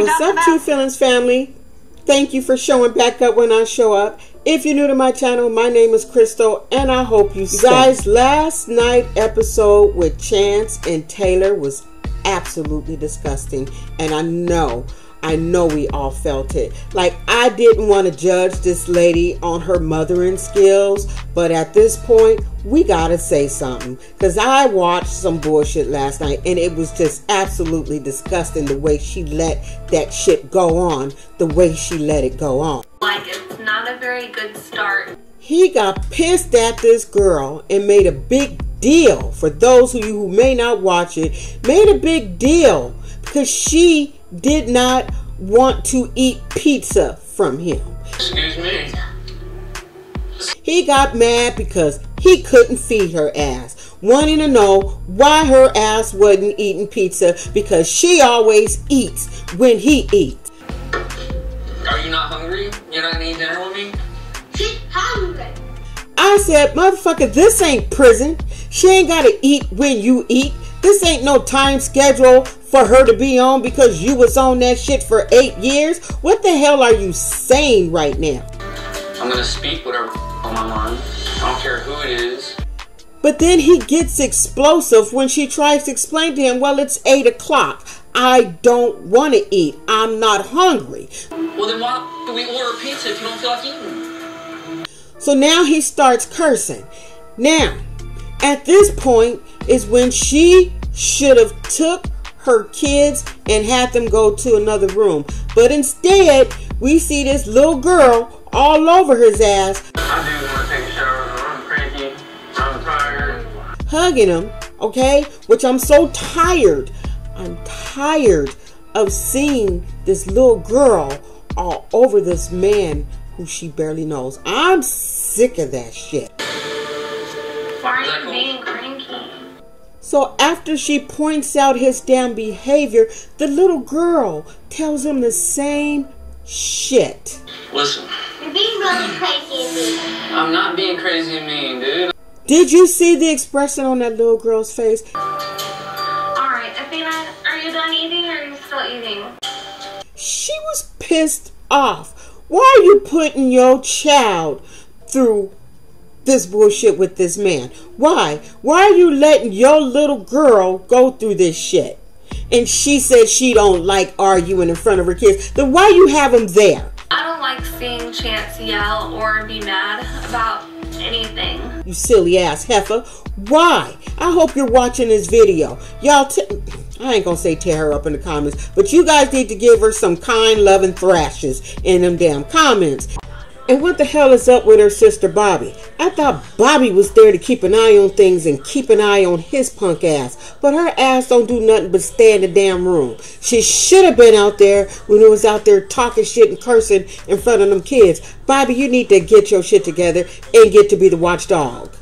we What's talking up, True? Feelings family? Thank you for showing back up when I show up. If you're new to my channel, my name is Crystal, and I hope you stay. Guys, last night episode with Chance and Tayler was absolutely disgusting, and I know, I know we all felt it. Like I didn't want to judge this lady on her mothering skills, but at this point, we gotta say something because I watched some bullshit last night, and it was just absolutely disgusting the way she let that shit go on, the way she let it go on. Like, it's not a very good start. He got pissed at this girl and made a big deal. For those of you who may not watch it, made a big deal because she did not want to eat pizza from him. Excuse me. He got mad because he couldn't feed her ass, wanting to know why her ass wasn't eating pizza because she always eats when he eats. Are you not hungry? You're not gonna dinner with me? She's hungry. I said, motherfucker, this ain't prison. She ain't gotta eat when you eat. This ain't no time schedule for her to be on because you was on that shit for eight years. What the hell are you saying right now? I'm gonna speak whatever on my mind. I don't care who it is. But then he gets explosive when she tries to explain to him, well, it's eight o'clock. I don't want to eat. I'm not hungry. Well, then why do we order pizza if you don't feel like eating? So now he starts cursing. Now, at this point is when she should have took her kids and had them go to another room. But instead, we see this little girl all over his ass, hugging him, okay? Which I'm so tired. I'm tired of seeing this little girl all over this man who she barely knows. I'm sick of that shit. Why are you being cranky? So after she points out his damn behavior, the little girl tells him the same shit. Listen, You're being really crazy and mean. I'm not being crazy and mean, dude. Did you see the expression on that little girl's face? Alright, Athena, are you done eating or are you still eating? She was pissed off. Why are you putting your child through this bullshit with this man? Why? Why are you letting your little girl go through this shit? And she said she don't like arguing in front of her kids. Then why you have him there? I don't like seeing Chance yell or be mad about anything. you silly ass heifer. Why? I hope you're watching this video. Y'all, t- I ain't gonna say tear her up in the comments, but you guys need to give her some kind, loving thrashes in them damn comments. And what the hell is up with her sister Bobby? I thought Bobby was there to keep an eye on things and keep an eye on his punk ass, but her ass don't do nothing but stay in the damn room. She should have been out there when it was out there talking shit and cursing in front of them kids. Bobby, you need to get your shit together and get to be the watchdog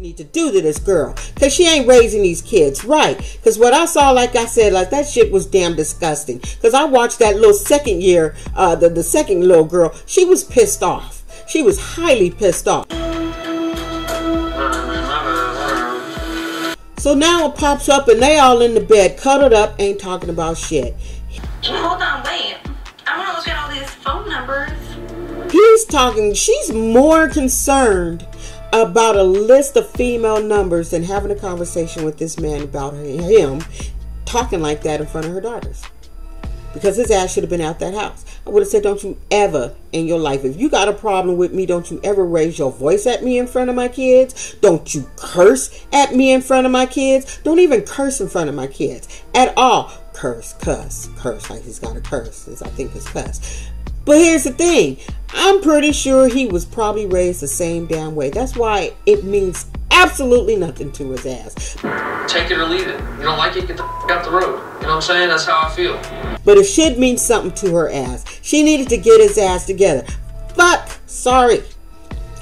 you need to do to this girl. Because she ain't raising these kids. Right. Because what i saw like i said like that shit was damn disgusting. Because i watched that little second year uh the, the second little girl. She was pissed off. She was highly pissed off. So now it pops up and they all in the bed cuddled up ain't talking about shit. Hold on, wait. I want to look at all these phone numbers. He's talking, she's more concerned about a list of female numbers and having a conversation with this man about him talking like that in front of her daughters. Because his ass should have been out that house. I would have said, Don't you ever in your life, if you got a problem with me, don't you ever raise your voice at me in front of my kids. Don't you curse at me in front of my kids. Don't even curse in front of my kids at all. Curse, cuss, curse like he's got a curse. I think it's cuss. But here's the thing I'm pretty sure he was probably raised the same damn way. That's why it means absolutely nothing to his ass. Take it or leave it. You don't like it, get the f- out the road. You know what I'm saying? That's how I feel. But it should mean something to her ass. She needed to get his ass together. Fuck, sorry.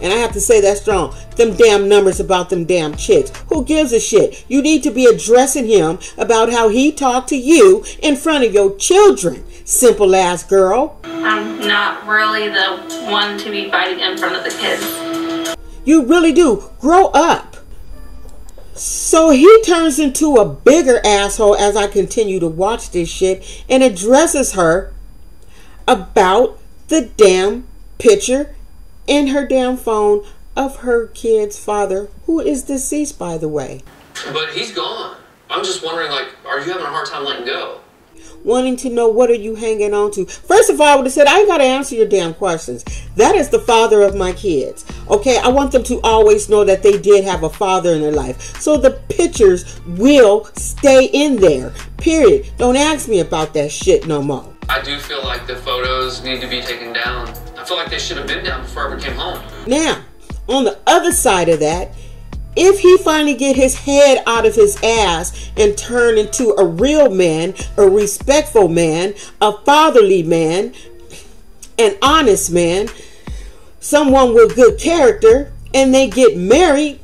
And I have to say that strong. Them damn numbers about them damn chicks. Who gives a shit? You need to be addressing him about how he talked to you in front of your children. Simple ass girl. I'm not really the one to be fighting in front of the kids. You really do. Grow up. So he turns into a bigger asshole as I continue to watch this shit and addresses her about the damn picture in her damn phone of her kid's father, who is deceased, by the way. But he's gone. I'm just wondering, like, are you having a hard time letting go? wanting to know what are you hanging on to. First of all, I would have said, I ain't got to answer your damn questions. That is the father of my kids. Okay, I want them to always know that they did have a father in their life. So the pictures will stay in there. Period. Don't ask me about that shit no more. I do feel like the photos need to be taken down. Feel like they should have been down before I ever came home. Now, on the other side of that, if he finally get his head out of his ass and turn into a real man, a respectful man, a fatherly man, an honest man, someone with good character, and they get married,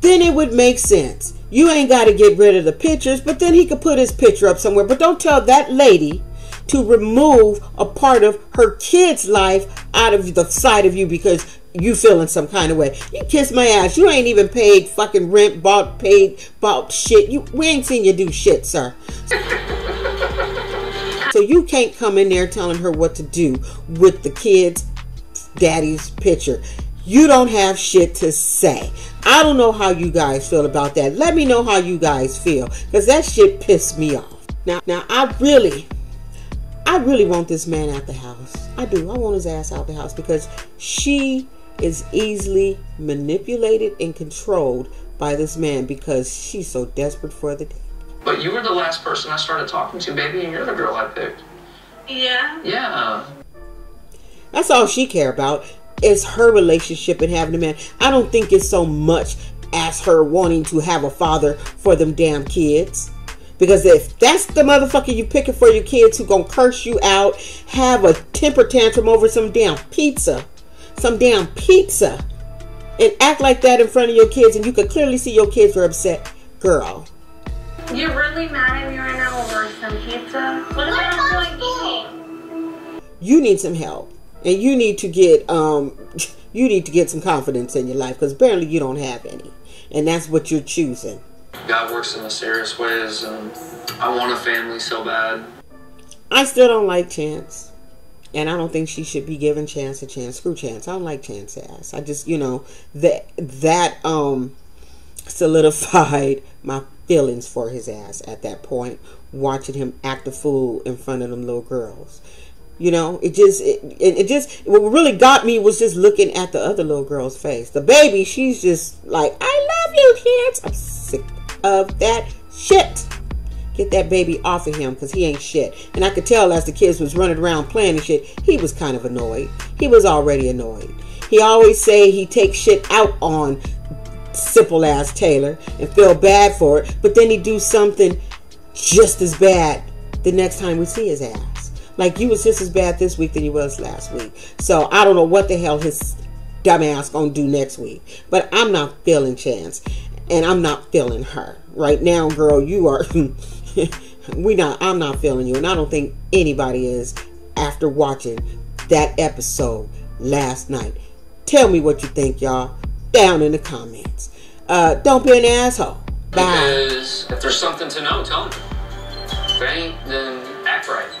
then it would make sense. You ain't got to get rid of the pictures, but then he could put his picture up somewhere. But don't tell that lady to remove a part of her kid's life out of the sight of you because you feel in some kind of way. You kiss my ass. You ain't even paid fucking rent, bought, paid, bought shit. You, we ain't seen you do shit, sir. so you can't come in there telling her what to do with the kid's daddy's picture. You don't have shit to say. I don't know how you guys feel about that. Let me know how you guys feel because that shit pissed me off. Now, now I really, I really want this man out the house. I do. I want his ass out the house because she is easily manipulated and controlled by this man because she's so desperate for the day. But you were the last person I started talking to, baby, and you're the girl I picked. Yeah. Yeah. That's all she care about is her relationship and having a man. I don't think it's so much as her wanting to have a father for them damn kids. Because if that's the motherfucker you picking for your kids who gonna curse you out, have a temper tantrum over some damn pizza, some damn pizza and act like that in front of your kids and you could clearly see your kids are upset, girl. You're really mad at me right now over some pizza? What if I don't eating? You need some help. And you need to get um you need to get some confidence in your life because apparently you don't have any. And that's what you're choosing. God works in mysterious ways, and I want a family so bad. I still don't like Chance. And I don't think she should be given Chance a chance. Screw Chance. I don't like Chance ass. I just, you know, that that um solidified my feelings for his ass at that point, watching him act a fool in front of them little girls. You know, it just it, it, just what really got me was just looking at the other little girl's face. The baby, she's just like, I love you, Chance. I'm sick of that shit. Get that baby off of him because he ain't shit. And I could tell as the kids was running around playing and shit, he was kind of annoyed. He was already annoyed. He always say he takes shit out on simple ass Tayler and feel bad for it, but then he do something just as bad the next time we see his ass. Like you was just as bad this week than you was last week. So I don't know what the hell his dumbass gonna do next week. But I'm not feeling Chance, and I'm not feeling her right now, girl. You are. we not. I'm not feeling you, and I don't think anybody is after watching that episode last night. Tell me what you think, y'all, down in the comments. Uh, don't be an asshole. Bye. Because if there's something to know, tell me. If ain't, then act right.